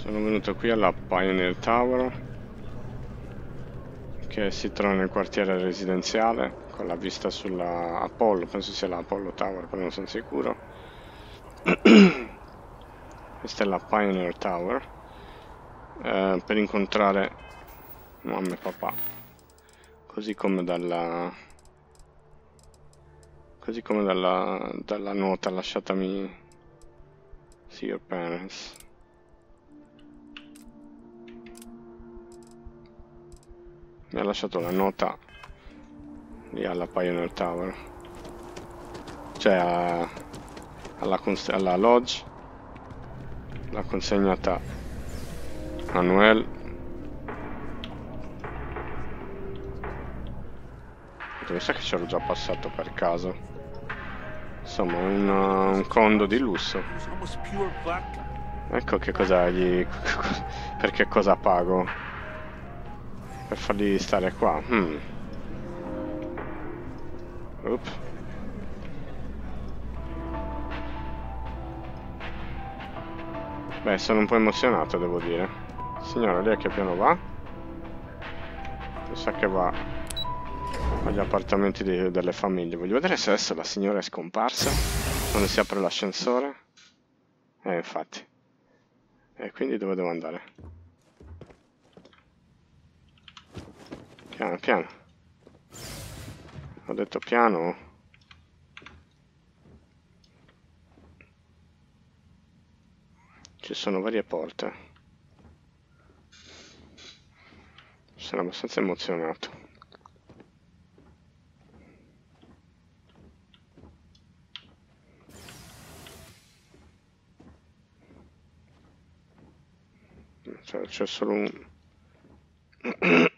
Sono venuto qui alla Pioneer Tower che si trova nel quartiere residenziale con la vista sulla Apollo, penso sia la Apollo Tower, però non sono sicuro. Questa è la Pioneer Tower eh, per incontrare mamma e papà, così come dalla così come dalla, dalla nota lasciatami see your parents. Mi ha lasciato la nota lì alla Pioneer Tower. Cioè a, alla, alla lodge. L'ha consegnata a Noel mi sa che c'ero già passato per caso. Insomma un, un condo di lusso. Ecco che cosa gli perché cosa pago per farli stare qua. Hmm. Oop. Beh, sono un po' emozionato, devo dire. Signora, lei a che piano va? Mi sa che va agli appartamenti di, delle famiglie. Voglio vedere se adesso la signora è scomparsa quando si apre l'ascensore. Eh, infatti. E quindi dove devo andare? Piano, piano. Ho detto piano. Ci sono varie porte. Sono abbastanza emozionato. Cioè, c'è solo un...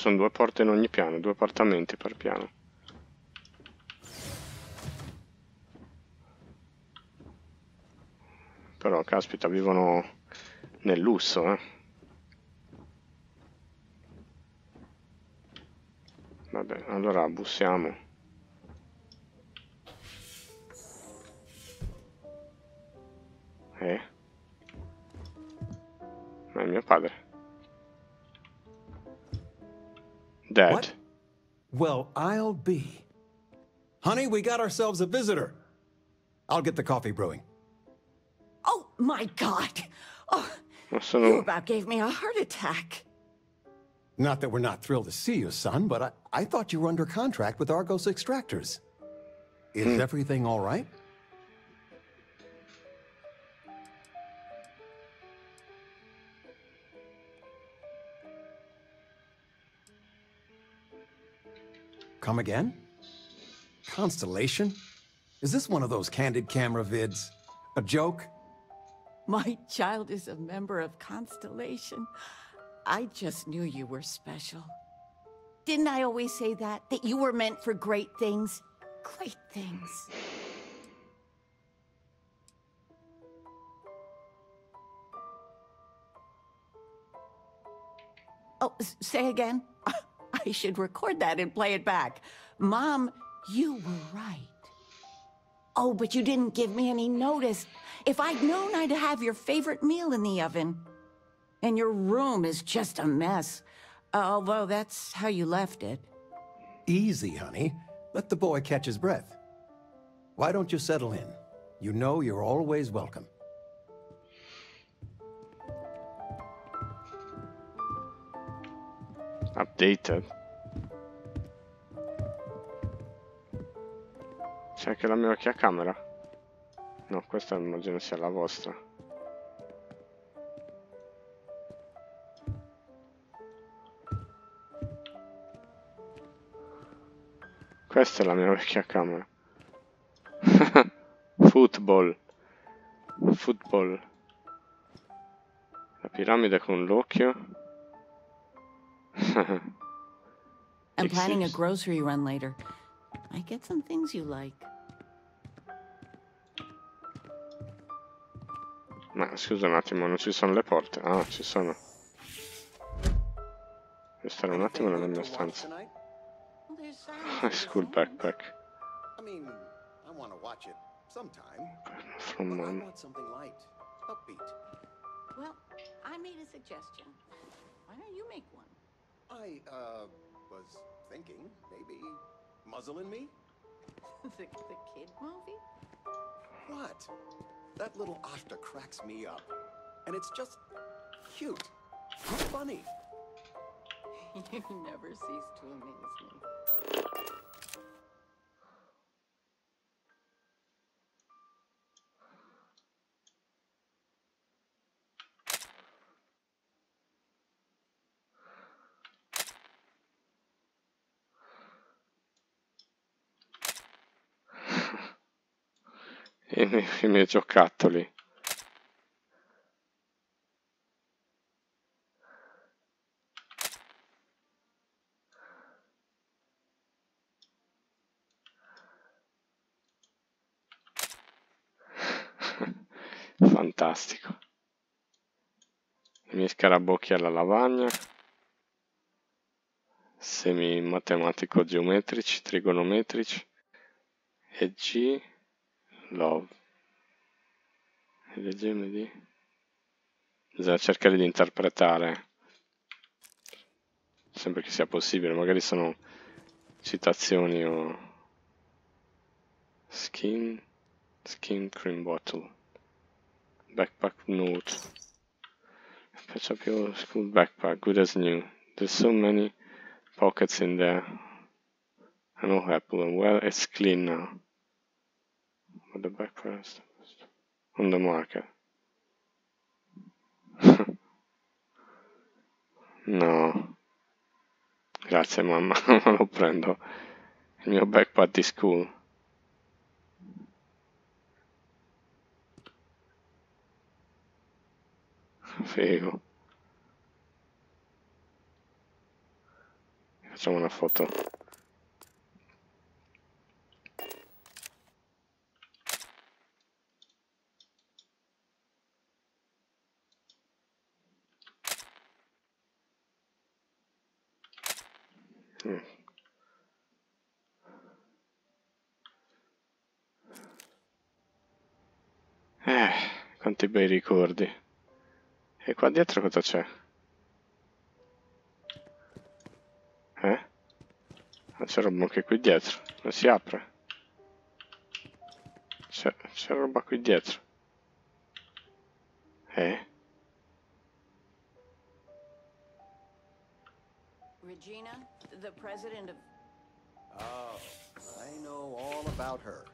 Sono due porte in ogni piano, due appartamenti per piano. Però, caspita, vivono nel lusso, eh. Vabbè, allora bussiamo. Be. Honey, we got ourselves a visitor. I'll get the coffee brewing. Oh, my God. Oh, you about gave me a heart attack. Not that we're not thrilled to see you, son, but I, I thought you were under contract with Argos Extractors. Is hmm. everything all right? Come again? Constellation? Is this one of those candid camera vids? A joke? My child is a member of Constellation. I just knew you were special. Didn't I always say that? That you were meant for great things? Great things. Oh, say again? I should record that and play it back. Mom, you were right. Oh, but you didn't give me any notice. If I'd known I'd have your favorite meal in the oven. And your room is just a mess. Although that's how you left it. Easy, honey. Let the boy catch his breath. Why don't you settle in? You know you're always welcome. Updated. C'è anche la mia vecchia camera? No, questa immagino sia la vostra. Questa è la mia vecchia camera. Football. Football. La piramide con l'occhio. I'm planning a grocery run later. I get some things you like. Ma scusa un attimo, non ci sono le porte? Ah, ci sono. Devo stare un attimo nella mia stanza. High school backpack. I mean, I want to watch it sometime. From mom. Well, I made a suggestion. Why don't you make one? I, uh, was thinking maybe muzzling me? the, the kid movie? What? That little Ashta cracks me up. And it's just cute. Funny. you never cease to amaze me. Miei, i miei giocattoli. Fantastico. I miei scarabocchi alla lavagna. Semi matematico geometrici, trigonometrici. E G. Love. E le gemme di... Bisogna cercare di interpretare. Sempre che sia possibile. Magari sono citazioni o... Skin... Skin cream bottle. Backpack note. Up your school backpack, good as new. There's so many pockets in there. I know Apple. Well, it's clean now. But the is on the market. no. Grazie mamma, non lo prendo. Il mio backpack di school. Figo. Facciamo una foto. Eh, quanti bei ricordi. E qua dietro cosa c'è? Eh? Ma c'è roba anche qui dietro. Non si apre. C'è, roba qui dietro. Eh? Regina, the president of. Oh, I know all about her.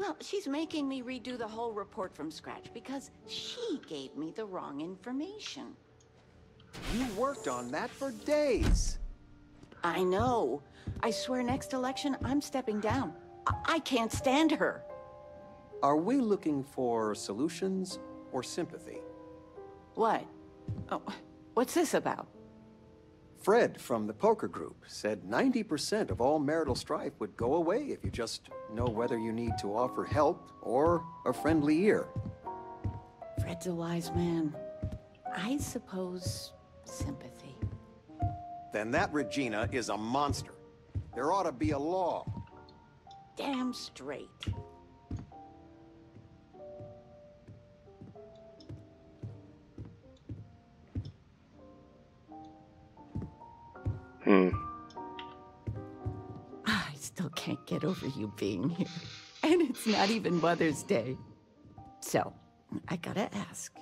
Well, she's making me redo the whole report from scratch because she gave me the wrong information. You worked on that for days. I know. I swear next election, I'm stepping down. I, I can't stand her. Are we looking for solutions or sympathy? What? Oh, what's this about? Fred from the poker group said 90% of all marital strife would go away if you just know whether you need to offer help or a friendly ear. Fred's a wise man. I suppose sympathy. Then that Regina is a monster. There ought to be a law. Damn straight. Hmm. I still can't get over you being here. And it's not even Mother's Day. So, I gotta ask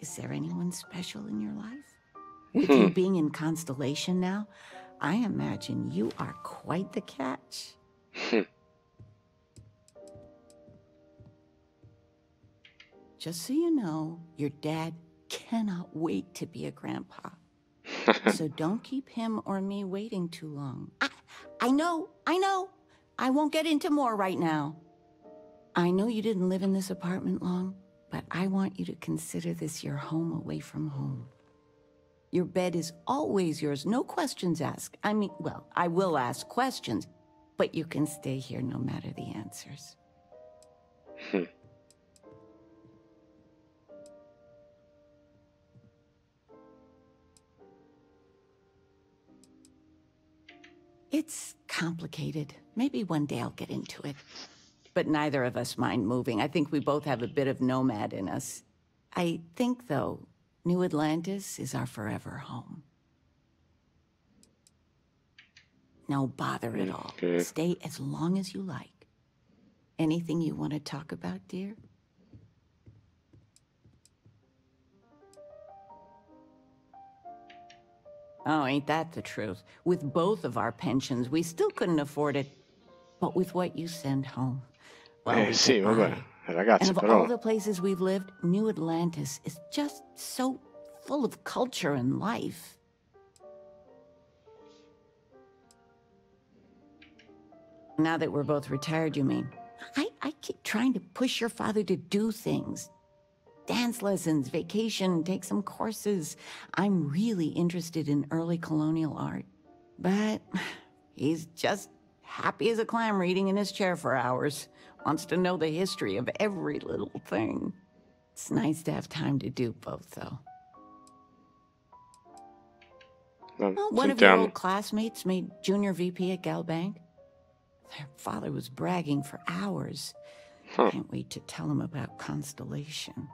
is there anyone special in your life? With you being in Constellation now, I imagine you are quite the catch. Just so you know, your dad cannot wait to be a grandpa. So don't keep him or me waiting too long. I, I know, I know. I won't get into more right now. I know you didn't live in this apartment long, but I want you to consider this your home away from home. Your bed is always yours, no questions asked. I mean, well, I will ask questions, but you can stay here no matter the answers. Hmm. It's complicated. Maybe one day I'll get into it. But neither of us mind moving. I think we both have a bit of nomad in us. I think, though, New Atlantis is our forever home. No bother at all. Okay. Stay as long as you like. Anything you want to talk about, dear? Oh, ain't that the truth? With both of our pensions, we still couldn't afford it. But with what you send home, well, Eh we sì, vabbè, ragazzi, And of però all the places we've lived, New Atlantis is just so full of culture and life. Now that we're both retired, you mean? I, I keep trying to push your father to do things. Dance lessons, vacation, take some courses. I'm really interested in early colonial art. But he's just happy as a clam reading in his chair for hours. Wants to know the history of every little thing. It's nice to have time to do both, though. Well, one of your old classmates made junior VP at Galbank. Their father was bragging for hours. Huh. Can't wait to tell him about Constellation.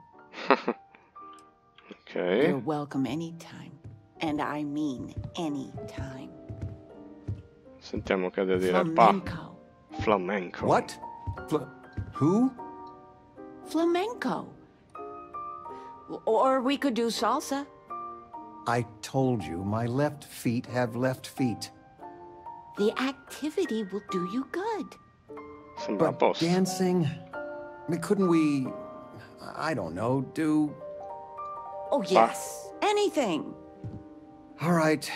Ok. You're welcome anytime. And I mean anytime. Sentiamo che ha da dire. Pa. Flamenco. Flamenco. What? Fl- who? Flamenco. Or we could do salsa. I told you, my left feet have left feet. The activity will do you good. Sembra But dancing? Couldn't we, I don't know, do... Oh, yes. Anything. All right,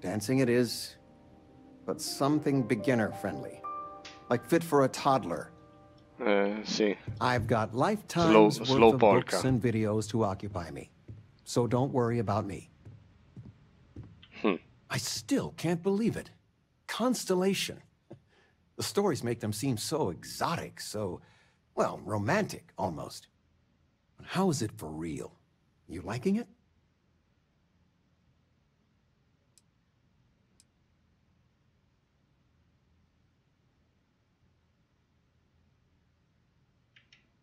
dancing it is, but something beginner-friendly. Like fit for a toddler. Eh, see. I've got lifetimes Slow- worth slow of polka. books and videos to occupy me. So don't worry about me. Hmm. I still can't believe it. Constellation. The stories make them seem so exotic, so, well, romantic almost. But how is it for real? You liking it?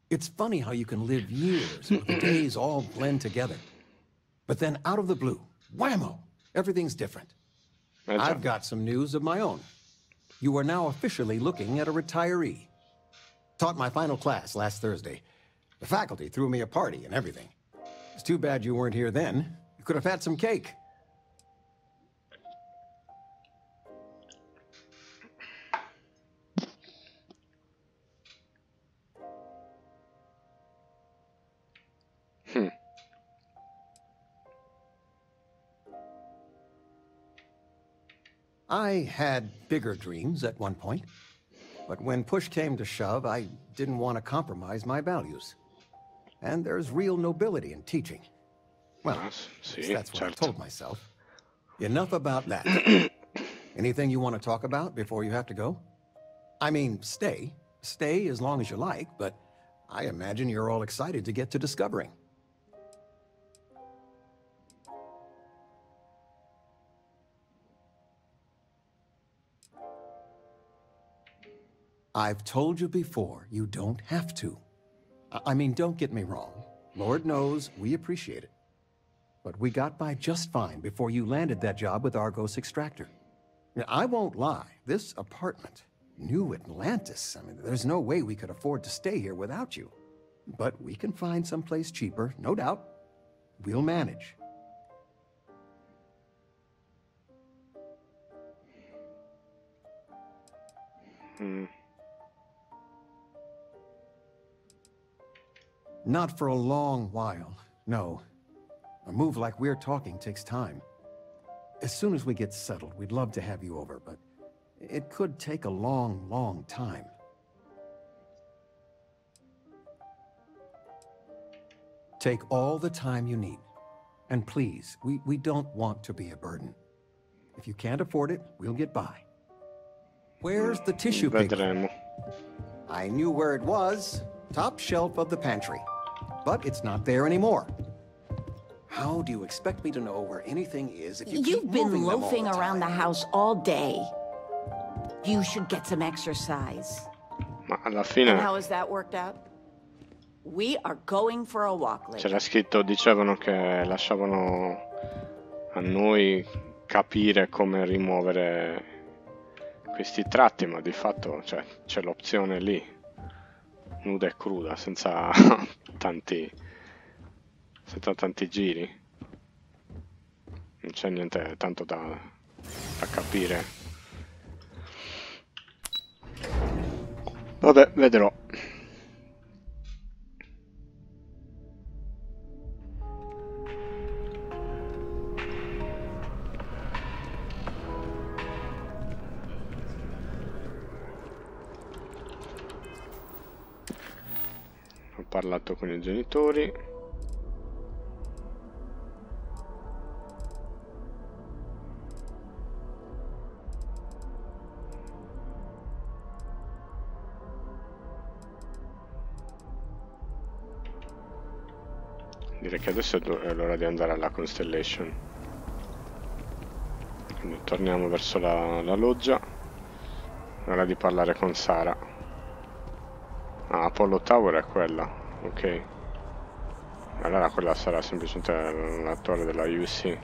It's funny how you can live years where the days all blend together. But then out of the blue, whammo, everything's different. I've got some news of my own. You are now officially looking at a retiree. Taught my final class last Thursday. The faculty threw me a party and everything. It's too bad you weren't here then. You could have had some cake. Hmm. I had bigger dreams at one point. But when push came to shove, I didn't want to compromise my values. And there's real nobility in teaching. Well, Ah, least that's what I told myself. Enough about that. Anything you want to talk about before you have to go? I mean, stay. Stay as long as you like, but I imagine you're all excited to get to discovering. I've told you before, you don't have to. I- mean, don't get me wrong. Lord knows we appreciate it. But we got by just fine before you landed that job with Argos Extractor. Now, I won't lie, this apartment, New Atlantis, I mean, there's no way we could afford to stay here without you. But we can find someplace cheaper, no doubt. We'll manage. Mm. Not for a long while, no. A move like we're talking takes time. As soon as we get settled, we'd love to have you over, but it could take a long, long time. Take all the time you need. And please, we, we don't want to be a burden. If you can't afford it, we'll get by. Where's the tissue paper? I knew where it was. Top shelf of the pantry. But it's not there anymore. How do you expect me to know where anything is if you keep You've been moving them all loafing the around the house all day. You should get some exercise. Ma alla And fine, how has that worked out? We are going for a walk later. C'era scritto, dicevano che lasciavano a noi capire come rimuovere questi tratti, ma di fatto cioè, c'è l'opzione lì, nuda e cruda, senza tanti, senza tanti giri. Non c'è niente tanto da, da capire. Vabbè, vedrò. Parlato con i genitori. Direi che adesso è l'ora di andare alla Constellation. Quindi torniamo verso la, la loggia. È ora di parlare con Sara. Ah, Apollo Tower è quella. Ok. Allora quella sarà semplicemente l'attore della UC.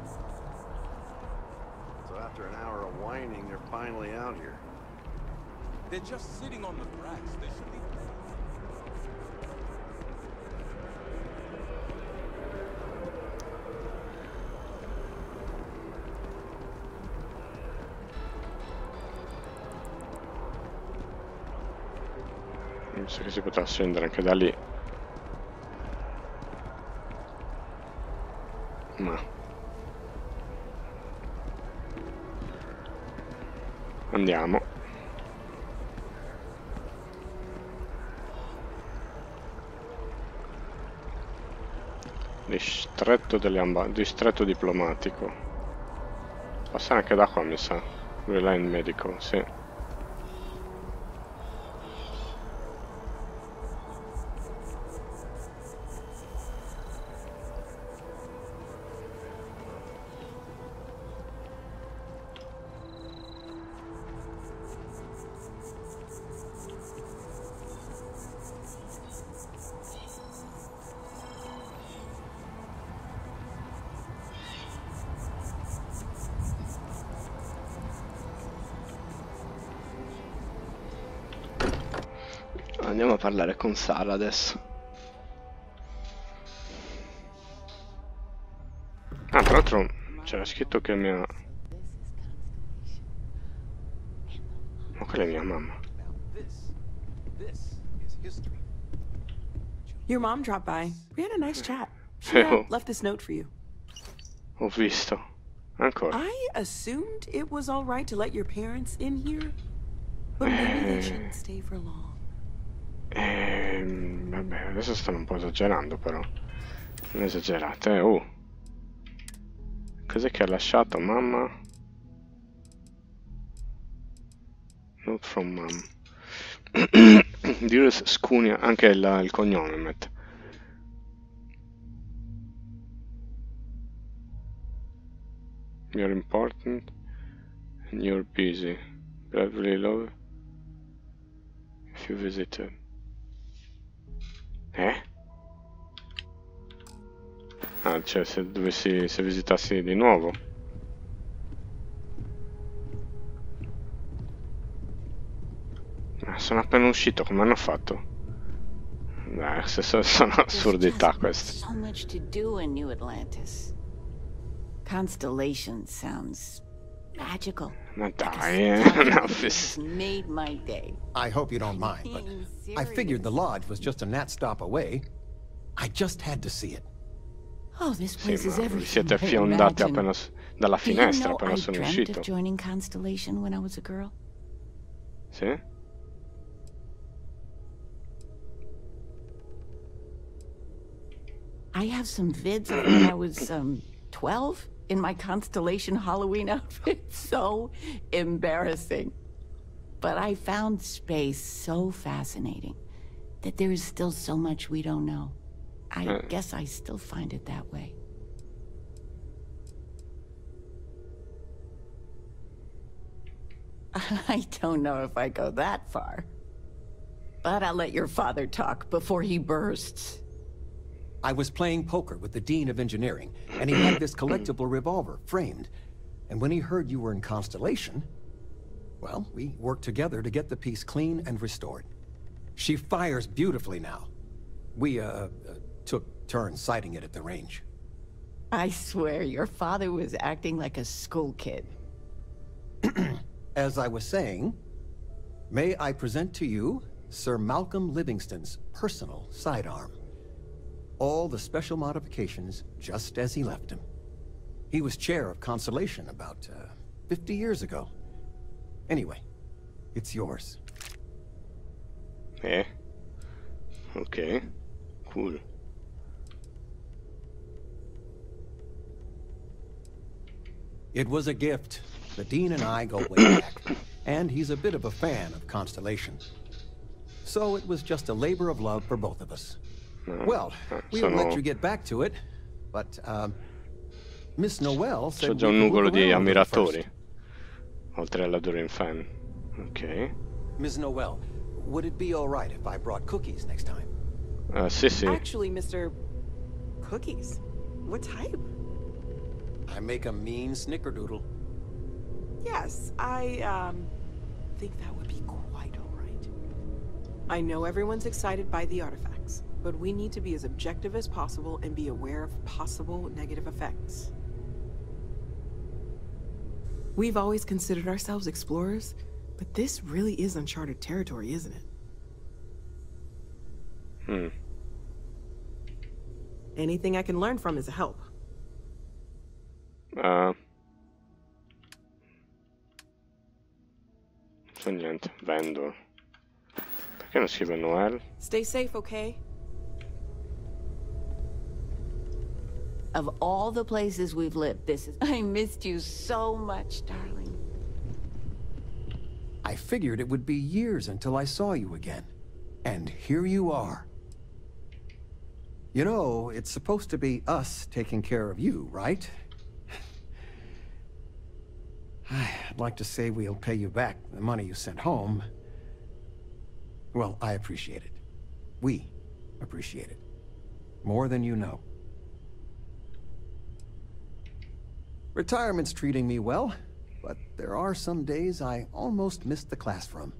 So after an hour of whining, they're finally out here. They're just sitting on the grass. They should be. Non so che si potrà scendere anche da lì. Ma. Andiamo. Distretto, delle amba- distretto diplomatico. Passa anche da qua mi sa. Reline medico, sì. Parlare con Sara adesso. Ah, tra l'altro c'era scritto che mia... Ma quella è mia mamma. Your mom dropped by. We had a nice chat. She oh. left this note for you. Ho visto. Ancora. I assumed it was all right to let your parents in here, but maybe they shouldn't stay for long. Ehm, vabbè, adesso stanno un po' esagerando però. Non esagerate, eh. Oh. Cos'è che ha lasciato mamma? Note from mom. Dearest Scunia, anche il, il cognome mette. You're important and you're busy. Bravely love if you visited. Eh? Ah, cioè se dovessi, se visitassi di nuovo. Ma sono appena uscito, come hanno fatto? Beh, sono There's assurdità queste. So much to do in New Atlantis. Constellation sounds magical. Ma Like a dai, eh, star no, that just made my day. I hope you don't mind, but I figured the lodge was just a gnat stop away. I just had to see it. Oh, this Sì, place is ma vi everything siete I fiondati imagine. appena s- dalla Do you finestra know appena I sono dreamt uscito. of joining Constellation when I was a girl? Sì? I have some vids of when I was um 12 in my Constellation Halloween outfit. So embarrassing. But I found space so fascinating that there is still so much we don't know. I Uh. guess I still find it that way. I don't know if I go that far. But I'll let your father talk before he bursts. I was playing poker with the Dean of Engineering, and he had this collectible revolver, framed. And when he heard you were in Constellation, well, we worked together to get the piece clean and restored. She fires beautifully now. We, uh, uh took turns sighting it at the range. I swear your father was acting like a school kid. As I was saying, may I present to you Sir Malcolm Livingston's personal sidearm. All the special modifications just as he left him. He was chair of Constellation about uh, 50 years ago. Anyway, it's yours. Eh? Okay. Cool. It was a gift. The Dean and I go way back. And he's a bit of a fan of Constellation. So it was just a labor of love for both of us. No. Well, we'll let you get back to it, but um, Miss Noel said C'ho we già un could numero look di around a little ammiratori. first. Oltre alla Dorian fan. Ok. Ms. Noel, would it be all right if I brought cookies next time? Eh, sì, sì. Actually, Mr. Cookies. What type? I make a mean snickerdoodle. Yes, I, um, think that would be quite all right. I know everyone's excited by the artifacts, but we need to be as objective as possible and be aware of possible negative effects. We've always considered ourselves explorers, but this really is uncharted territory, isn't it? Hmm. Anything I can learn from is a help. Eh. So niente, vendo. Perché non scrive Noel? Stay safe, okay? Of all the places we've lived, this is... I missed you so much, darling. I figured it would be years until I saw you again. And here you are. You know, it's supposed to be us taking care of you, right? I'd like to say we'll pay you back the money you sent home. Well, I appreciate it. We appreciate it. More than you know. Retirement's treating me well, but there are some days I almost miss the classroom.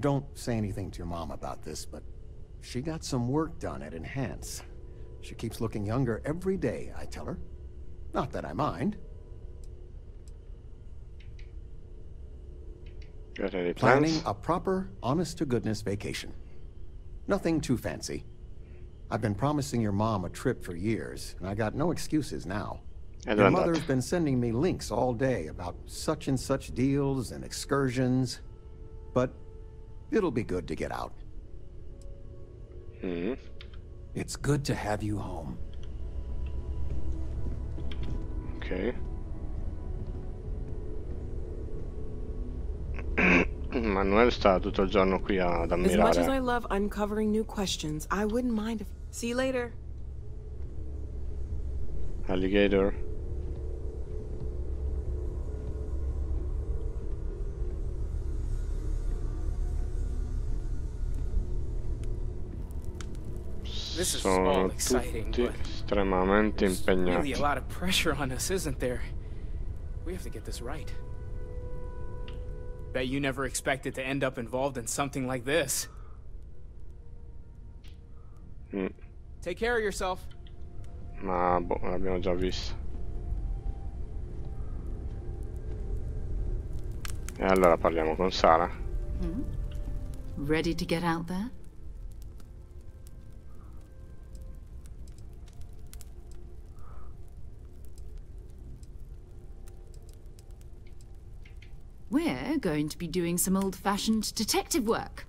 Don't say anything to your mom about this, but she got some work done at Enhance. She keeps looking younger every day, I tell her. Not that I mind. Got any plans? Planning a proper, honest-to-goodness vacation. Nothing too fancy. I've been promising your mom a trip for years, and I got no excuses now. Dove Your è mother's andata? been sending me links all day about such and such deals and excursions. But it'll be good to get out. Mm. It's good to have you home. Ok. Manuel sta tutto il giorno qui ad As much as I love uncovering new questions, I wouldn't mind if. See you later. Alligator. Sono exciting, tutti but estremamente there's really a impegnati. lot of pressure on us, isn't there? We have to get this right. Bet you never expected to end up involved in something like this. Mm. Take care of yourself. Ma boh, l'abbiamo già visto. E allora parliamo con Sara. Ready to get out there? We're going to be doing some old-fashioned detective work.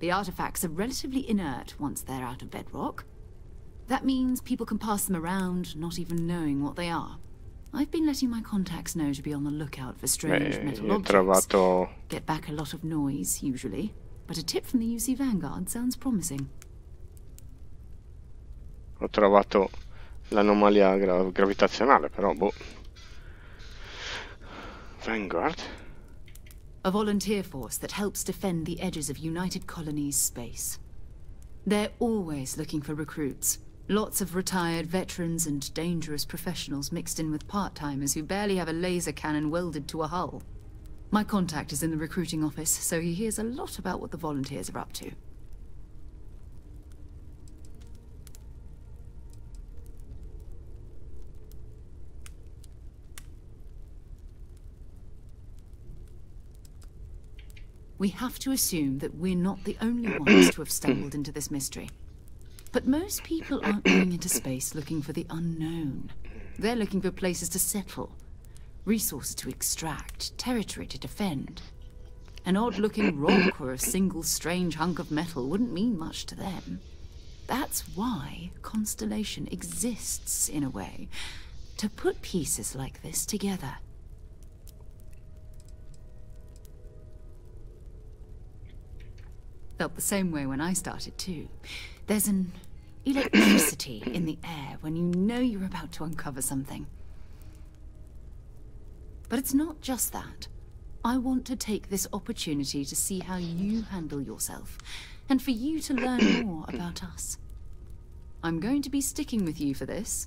The artifacts are relatively inert once they're out of bedrock. That means people can pass them around, not even knowing what they are. I've been letting my contacts know to be on the lookout for strange Beh, metal objects. trovato Get back a lot of noise, usually. But a tip from the UC Vanguard sounds promising. Ho trovato l'anomalia gra- gravitazionale, però boh. Vanguard? A volunteer force that helps defend the edges of United Colonies space. They're always looking for recruits. Lots of retired veterans and dangerous professionals mixed in with part-timers who barely have a laser cannon welded to a hull. My contact is in the recruiting office, so he hears a lot about what the volunteers are up to. We have to assume that we're not the only ones to have stumbled into this mystery. But most people aren't going into space looking for the unknown. They're looking for places to settle, resources to extract, territory to defend. An odd-looking rock or a single strange hunk of metal wouldn't mean much to them. That's why Constellation exists, in a way. To put pieces like this together. Felt the same way when I started, too. There's an electricity in the air when you know you're about to uncover something. But it's not just that. I want to take this opportunity to see how you handle yourself, and for you to learn more about us. I'm going to be sticking with you for this.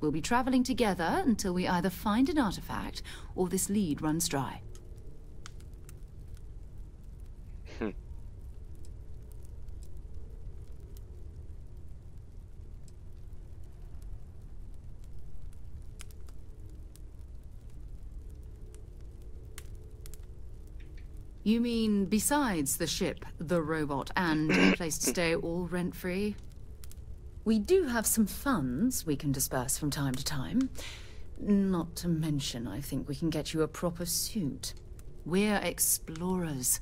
We'll be traveling together until we either find an artifact or this lead runs dry. You mean besides the ship, the robot, and a place to stay all rent-free? We do have some funds we can disperse from time to time. Not to mention, I think we can get you a proper suit. We're explorers.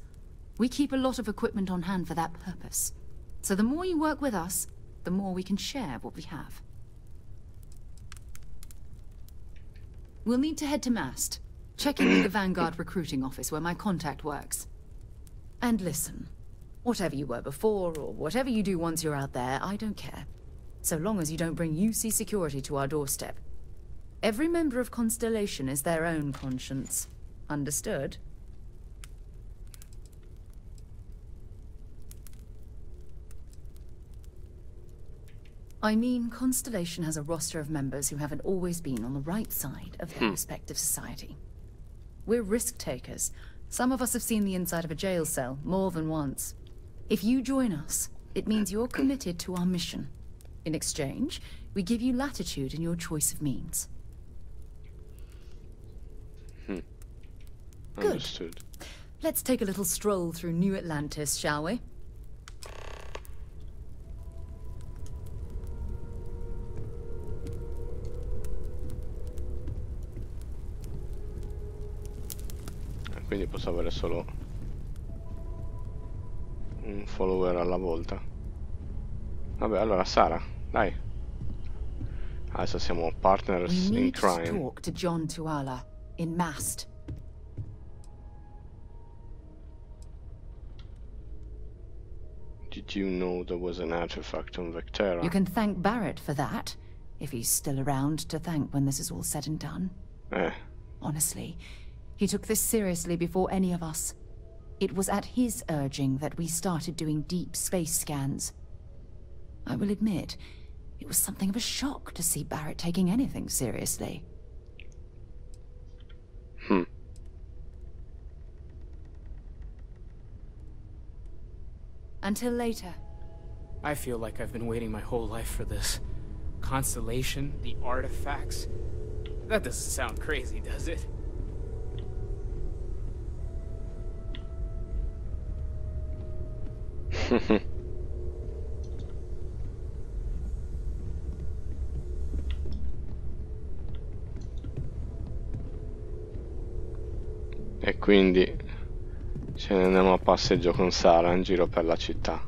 We keep a lot of equipment on hand for that purpose. So the more you work with us, the more we can share what we have. We'll need to head to Mast. Check in with the Vanguard recruiting office where my contact works. And listen, whatever you were before, or whatever you do once you're out there, I don't care. So long as you don't bring UC security to our doorstep. Every member of Constellation is their own conscience. Understood? I mean, Constellation has a roster of members who haven't always been on the right side of their hmm. respective society. We're risk takers. Some of us have seen the inside of a jail cell more than once. If you join us, it means you're committed to our mission. In exchange, we give you latitude in your choice of means. Hmm. Good. Understood. Let's take a little stroll through New Atlantis, shall we? Quindi posso avere solo un follower alla volta. Vabbè, allora Sara, dai. Adesso siamo partners in need to talk to John Tuala in Mast. Did you know there was an artifact on Vectera? You can thank Barrett for that, if he's still around to thank when this is all said and done. Eh, Honestly, he took this seriously before any of us. It was at his urging that we started doing deep space scans. I will admit, it was something of a shock to see Barrett taking anything seriously. hmm. Until later. I feel like I've been waiting my whole life for this. Constellation, the artifacts. That doesn't sound crazy, does it? E quindi ce ne andiamo a passeggio con Sara in giro per la città.